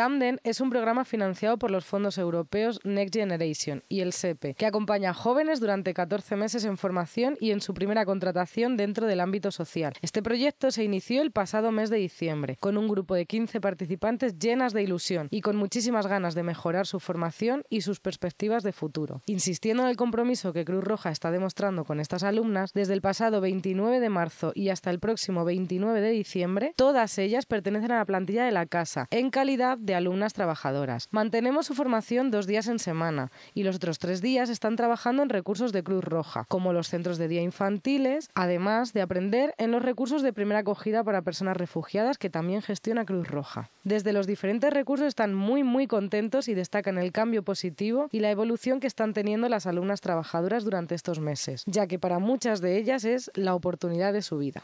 Tamden es un programa financiado por los fondos europeos Next Generation y el SEPE, que acompaña a jóvenes durante 14 meses en formación y en su primera contratación dentro del ámbito social. Este proyecto se inició el pasado mes de diciembre, con un grupo de 15 participantes llenas de ilusión y con muchísimas ganas de mejorar su formación y sus perspectivas de futuro. Insistiendo en el compromiso que Cruz Roja está demostrando con estas alumnas, desde el pasado 29 de marzo y hasta el próximo 29 de diciembre, todas ellas pertenecen a la plantilla de la casa, en calidad de alumnas trabajadoras. Mantenemos su formación dos días en semana y los otros tres días están trabajando en recursos de Cruz Roja, como los centros de día infantiles, además de aprender en los recursos de primera acogida para personas refugiadas que también gestiona Cruz Roja. Desde los diferentes recursos están muy muy contentos y destacan el cambio positivo y la evolución que están teniendo las alumnas trabajadoras durante estos meses, ya que para muchas de ellas es la oportunidad de su vida.